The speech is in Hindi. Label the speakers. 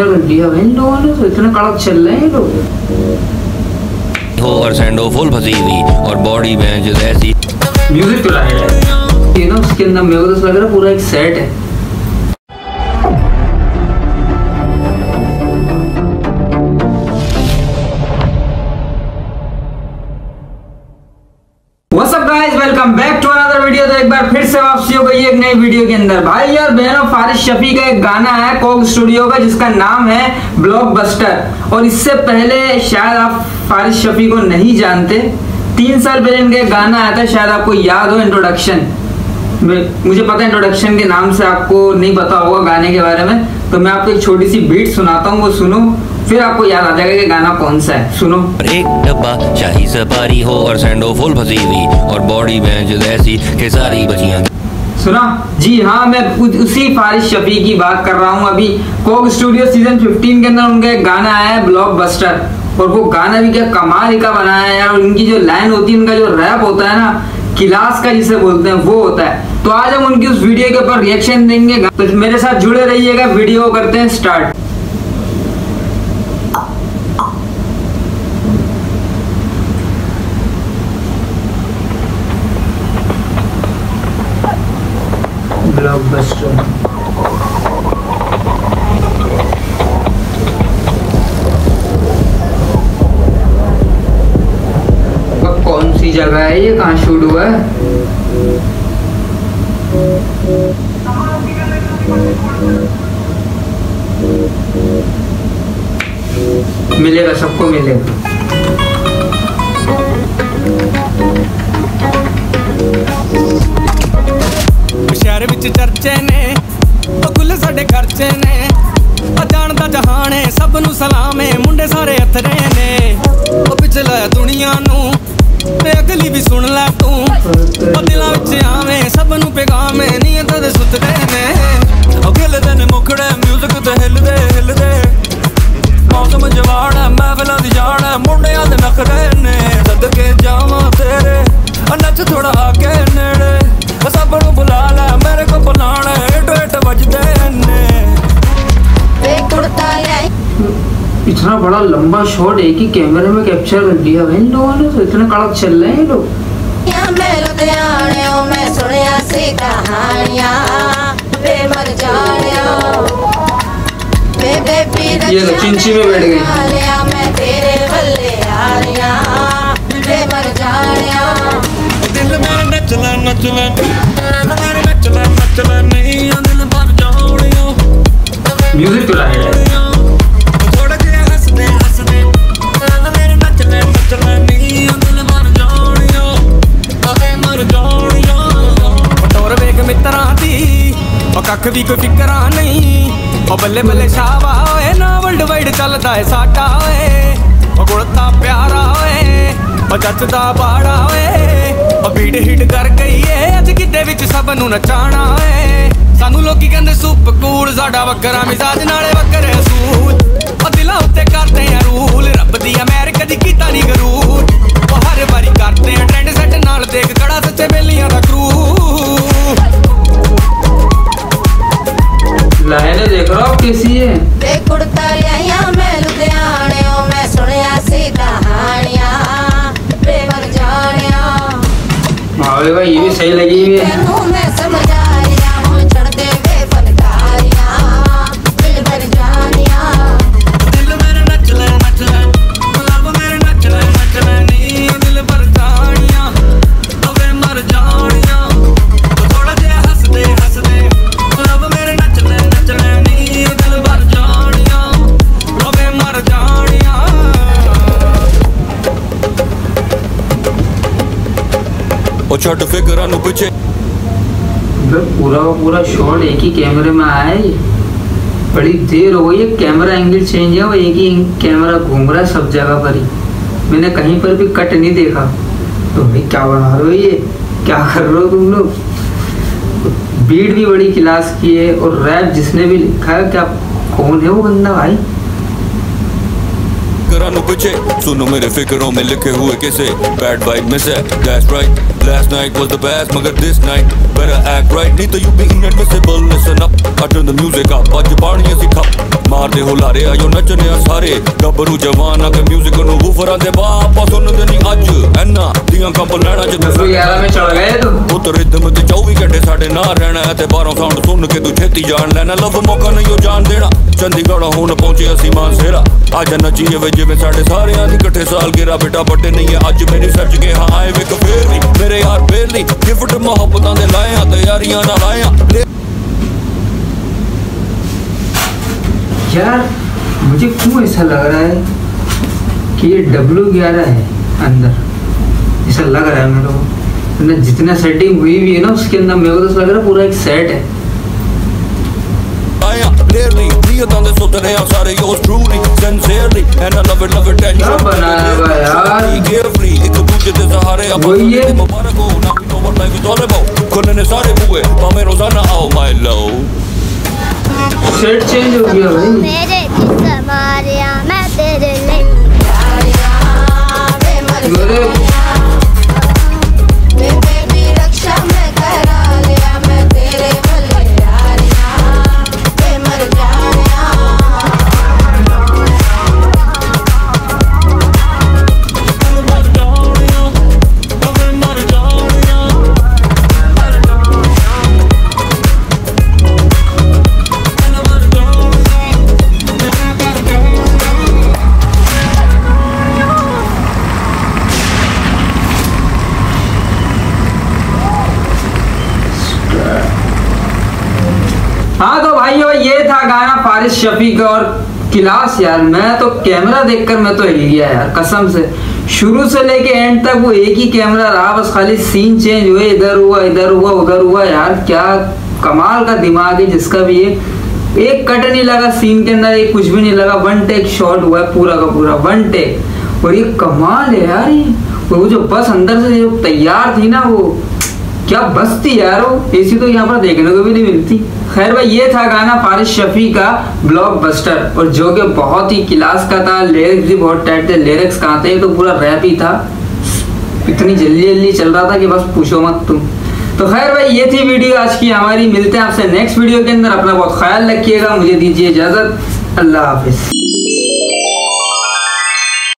Speaker 1: कर दिया इन लोगों ने तो इतने कड़क चल रहे हैं लोग।
Speaker 2: हो और सैंडो फुल फंसी हुई और बॉडी में जो ऐसी
Speaker 1: म्यूज़िक तो लाइट है। ये ना उसके अंदर मेरे को तो लग रहा पूरा एक सेट है। What's up guys? Welcome back to another video तो एक बार हो गई एक नई वीडियो के अंदर। भाई और बहनों, फारिश शफी का एक गाना है, कोक स्टूडियो का, जिसका नाम है ब्लॉकबस्टर। और इससे पहले शायद आप फारिश शफी को नहीं जानते, तीन साल पहले इनका एक गाना आया था, शायद आपको याद हो इंट्रोडक्शन मुझे पता है इंट्रोडक्शन के नाम से आपको नहीं पता होगा गाने के बारे में तो मैं आपको एक छोटी सी बीट सुनाता हूँ, वो सुनो, फिर आपको याद आ जाएगा कि गाना कौन सा है। सुनो।
Speaker 2: एक डब्बा शाही सफारी हो और सैंडो फुल फंसी हुई, और बॉडी जो ऐसी सारी बचियाँ
Speaker 1: सुना? जी हाँ मैं उसी फारिश शफी की बात कर रहा हूँ अभी। कोक स्टूडियो सीज़न 15 के अंदर उनका एक गाना आया है ब्लॉक बस्टर और वो गाना भी क्या कमाल का बनाया है और उनकी जो लाइन होती है, उनका जो रैप होता है ना, क्लास का जिसे बोलते हैं, वो होता है। तो आज हम उनकी उस वीडियो के ऊपर रिएक्शन देंगे। तो मेरे साथ जुड़े रहिएगा वीडियो करते हैं स्टार्ट अब कौन सी जगह है ये? कहाँ शूट हुआ है? मिलेगा सबको मिलेगा।
Speaker 3: ਸ਼ਹਿਰ ਵਿੱਚ ਚਰਚੇ ਨੇ ਉਹ ਗੁੱਲ ਸਾਡੇ ਖਰਚੇ ਨੇ। ਆ ਜਾਣਦਾ ਜਹਾਨੇ ਸਭ ਨੂੰ ਸਲਾਮੇ ਮੁੰਡੇ ਸਾਰੇ ਅਥਰੇ ਨੇ। ਉਹ ਪਿਛਲਾ ਦੁਨੀਆ ਨੂੰ ਤੇ ਅਗਲੀ ਵੀ ਸੁਣ ਲੈ ਤੂੰ। ਉਹ ਦਿਲਾਂ ਵਿੱਚ ਆਵੇਂ, ਸਭ ਨੂੰ ਪੈਗਾਮੇ ਨੀਅਤ ਦੇ ਸੁੱਤਦੇ ਨੇ। ਉਹ ਖਿਲਦੇ ਨੇ ਮੁਖੜੇ 뮤직 ਤੇ ਹਿੱਲਦੇ ਹਿੱਲਦੇ। ਮੌਸਮ ਜਵਾੜ ਹੈ, ਮਹਿਫਲਾਂ ਦੀ ਜਾੜ ਮੁੰਡਿਆਂ ਦੇ ਨਖਰੇ ਨੇ।
Speaker 1: बड़ा लंबा शॉट एक ही कैमरे में कैप्चर कर लिया भाई इन लोगों ने तो इतने कड़क चल रहे हैं ये लोग।
Speaker 4: या मैं लुधियाने मैं सुनिया सी कहानियाँ। वे मर जानिया। वे बेबी
Speaker 1: ये लो,
Speaker 3: ਕੱਖ ਵੀ ਕੋਈ ਫਿਕਰਾਂ ਨਹੀਂ। ਉਹ ਬੱਲੇ ਬੱਲੇ ਸ਼ਾਵਾ ਓਏ ਨਾ ਵਰਲਡ ਵਾਈਡ ਚੱਲਦਾ ਏ ਸਾਡਾ ਓਏ। ਉਹ ਗੁੜਤਾ ਪਿਆਰਾ ਓਏ, ਉਹ ਜੱਜਦਾ ਬਾੜਾ ਓਏ। ਉਹ ਬੀਟ ਹਿੱਟ ਕਰ ਗਈ ਏ, ਅੱਜ ਕਿਤੇ ਵਿੱਚ ਸਭ ਨੂੰ ਨਚਾਣਾ ਓਏ। ਸਾਨੂੰ ਲੋਕੀ ਕਹਿੰਦੇ ਸੁਪ ਕੂਲ ਸਾਡਾ ਵੱਖਰਾ ਮਿਜ਼ਾਜ, ਨਾਲੇ ਵੱਖਰੇ ਅਸੂਲ ਉਹ ਦਿਲਾਂ ਉੱਤੇ ਕਰਦੇ ਆ ਰੂਲ, ਰੱਬ
Speaker 1: भाई ये भी सही लगी हुई है
Speaker 3: ਉਹ ਛੱਡ ਫਿਕਰਾਂ ਨੂੰ ਪਿੱਛੇ
Speaker 1: बे पूरा का पूरा शॉट एक ही कैमरे में आया है ये। बड़ी देर हो गई है कैमरा एंगल चेंज है वो एक ही कैमरा घूम रहा है सब जगह पर ही मैंने कहीं पर भी कट नहीं देखा तो भाई क्या बना रहे हो ये क्या कर रहे हो तुम लोग बीट भी बड़ी क्लास की है और रैप जिसने भी लिखा है क्या कौन है वो बंदा भाई
Speaker 5: फिकरा नु पीछे सुनो मेरे फिक्रों में लिखे हुए किसे बैड वाइब में से that's right Last night was the best मगर this night better act right नहीं तो you be inadmissible listen up I turn the music up ਅੱਜ ਪਾਣੀ ਅਸੀਂ ਖੱਪ ਮਾਰਦੇ ਹੋ ਲਾਰੇ ਆਇਓ ਨੱਚਨੇ ਆ ਸਾਰੇ ਗੱਭਰੂ ਜਵਾਨ ਆ ਕੇ ਮਿਊਜ਼ਿਕ ਨੂੰ ਵੂਫਰਾਂ ਦੇ ਬਾਪਾ ਸੁਣਦੇ ਨਹੀਂ ਅੱਜ ਐਨਾ ਦੀਆਂ ਕੰਪ ਲੈਣਾ ਚ
Speaker 1: दस ग्यारह में चढ़ गए तुम
Speaker 5: ਪੁੱਤ ਰਿਦਮ ਤੇ 24 ਘੰਟੇ ਸਾਡੇ ਨਾਲ ਰਹਿਣਾ ਹੈ ਤੇ ਬਾਹਰੋਂ ਸਾਊਂਡ ਸੁਣ ਕੇ ਤੂੰ ਛੇਤੀ ਜਾਣ ਲੈਣਾ ਲਵ ਮੌਕਾ ਨਹੀਂ ਉਹ ਜਾਣ ਦੇਣਾ ਚੰਡੀਗੜ੍ਹ ਹੁਣ ਪਹੁੰਚੇ ਅਸੀਂ ਮਾਨਸੇਰਾ ਅੱਜ ਨੱਚੀਏ ਵੇ ਜਿਵੇਂ ਸਾਡੇ ਸਾਰਿਆਂ ਦੀ ਇਕੱਠੇ ਸਾਲ ਗੇਰਾ ਬੇਟਾ ਵੱਡੇ ਨਹੀਂ ਹੈ ਅੱਜ ਮੇਰੀ ਸੱਚ ਕੇ ਹਾਂ ਆਏ ਵੇਖ ਫੇਰ ਨਹੀਂ ਮੇਰੇ ਯਾਰ ਫੇਰ ਨਹੀਂ ਗਿਫਟ ਮੁਹੱਬਤਾਂ ਦੇ ਲਾਏ ਆ ਤਿਆਰੀਆਂ ਨਾਲ ਆਏ ਆ
Speaker 1: यार मुझे क्यों ऐसा लग रहा है कि ये डब्ल्यू ग्यारह है अंदर ऐसा लग रहा है मेरे को मतलब जितना सेटिंग हुई भी है ना उसके अंदर मेरे को तो ऐसा लग रहा है पूरा एक सेट है
Speaker 5: ਆਏ ਆ ਕਲੀਅਰਲੀ ਨੀਅਤਾਂ ਦੇ ਸੁਧਰੇ ਆ ਸਾਰੇ yours truly sincerely and I love it love it tension
Speaker 1: क्या बनाया हुआ है यार
Speaker 5: ਕੇਅਰਫ੍ਰੀ ਇੱਕ ਦੂਜੇ ਦੇ ਸਹਾਰੇ ਆਪਾਂ
Speaker 1: वही है।
Speaker 5: ਮੁਬਾਰਕ ਹੋ ਨਾ we know what life is all about ਖੁੱਲ੍ਹੇ ਨੇ ਸਾਰੇ ਬੂਏ ਭਾਵੇਂ ਰੋਜ਼ਾਨਾ ਆਓ ਮਾਈ ਲਵ
Speaker 1: सेट चेंज हो गया भाई
Speaker 6: मेरे जिस मारिया मैं तेरे लिए
Speaker 1: भाइयों, ये था गाना फारिस शफी का और क्लास यार। मैं तो कैमरा देखकर मैं तो हिल गया यार, कसम से। शुरू से लेके एंड तक वो एक ही कैमरा रहा, बस खाली सीन चेंज हुए, इधर हुआ इधर हुआ, उधर हुआ। यार, क्या कमाल का दिमाग है जिसका भी है। एक कट नहीं लगा सीन के अंदर, एक कुछ भी नहीं लगा। वन टेक शॉट हुआ है पूरा का पूरा वन टेक और ये कमाल है यार ये। वो जो बस अंदर से जो तैयार थी ना वो क्या बस थी यार ऐसी तो यहाँ पर देखने को भी नहीं मिलती। खैर भाई, ये था गाना फारिस शफी का ब्लॉक बस्टर और जो कि बहुत ही क्लास का था लिरिक्स भी बहुत टाइट थे लिरिक्स कहाँ थे? तो पूरा रैप ही था। इतनी जल्दी जल्दी चल रहा था कि बस पूछो मत तुम। तो खैर भाई, ये थी वीडियो आज की हमारी। मिलते हैं आपसे नेक्स्ट वीडियो के अंदर। अपना बहुत ख्याल रखिएगा, मुझे दीजिए इजाज़त। अल्लाह हाफिज।